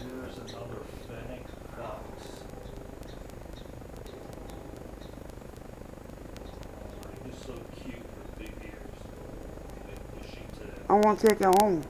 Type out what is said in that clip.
There's another fennec fox. Oh, he's so cute with big ears. I want to take it home.